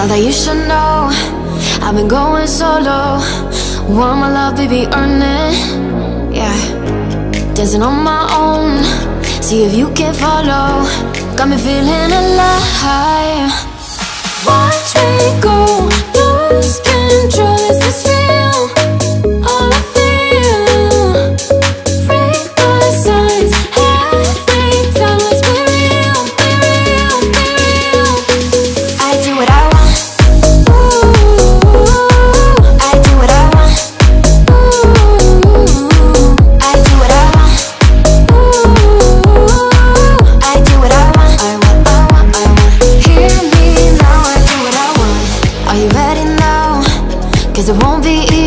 Not that you should know. I've been going solo. Want my love, baby, earn it. Yeah. Dancing on my own. See if you can follow. Got me feeling alive. Watch me go? it won't be easy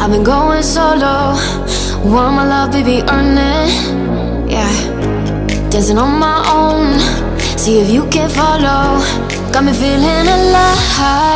I've been going solo. Want my love, baby, earn it. Yeah. Dancing on my own. See if you can follow. Got me feeling alive.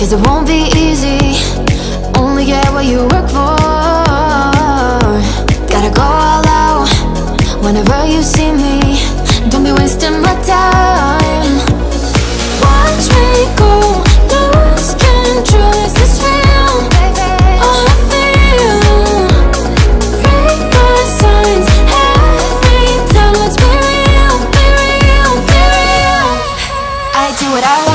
Cause it won't be easy. Only get what you work for. Gotta go all out Whenever you see me. Don't be wasting my time. Watch me go. Lose control Is? All signs. Let's I do what I want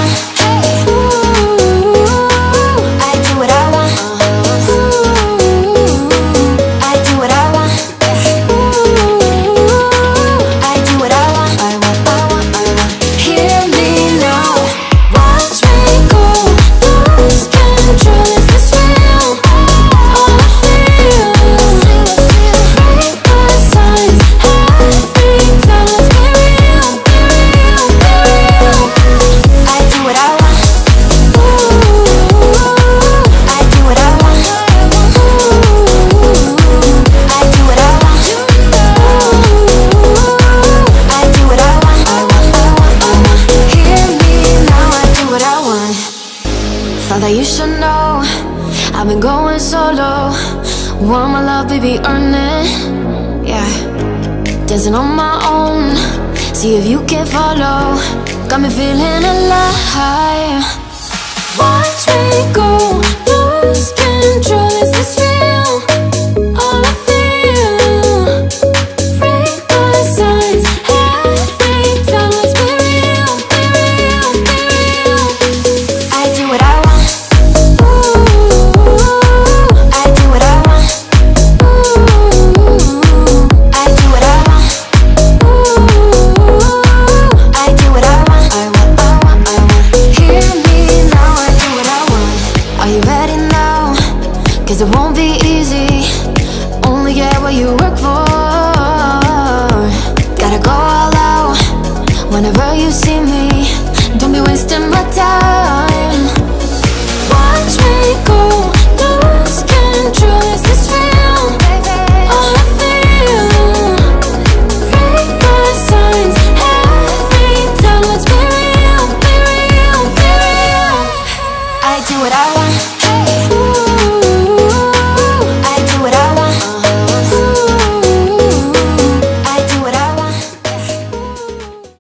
going solo. Want my love, baby, earn it. Yeah, dancing on my own. See if you can follow. Got me feeling alive. Whenever you see me Don't be wasting my time. Watch me go Lose control Is this real? All I feel Read the signs. Every time Let's be real Be real Be real. I do what I want.